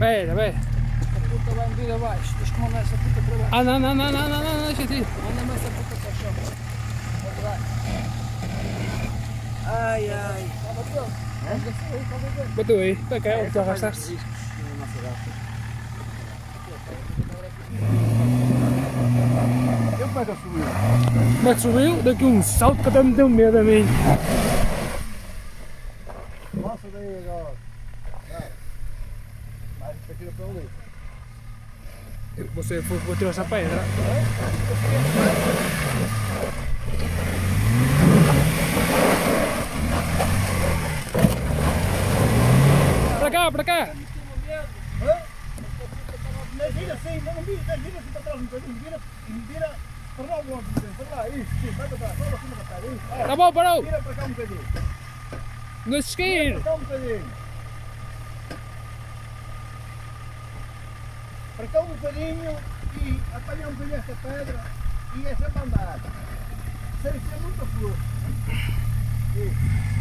Espera, vê. A puta vai medir abaixo. Deixa que mandar essa puta para baixo. Ah, não, não, não, não, não, não, deixa ir. Manda-me essa puta para o chão. Pode dar. Ai, ai. Bateu aí. Para cá, tu arrastaste. Eu como é que eu subi? Como é que subiu? Daqui um salto que até me deu medo a mim. Você foi bateu essa pedra. Para cá, para cá. Vira assim, não vira, vira assim para trás vira, vira para lá ombro, para lá, isso, sim, vai para trás, para cima para trás, isso. Tá bom, parou. Vira para cá um bocadinho, Não se vira esqueça. para cá um bocadinho. Para cá um bocadinho e apanhar um bocadinho esta pedra e é sempre andar. Sem ser muito fluxo. Isso.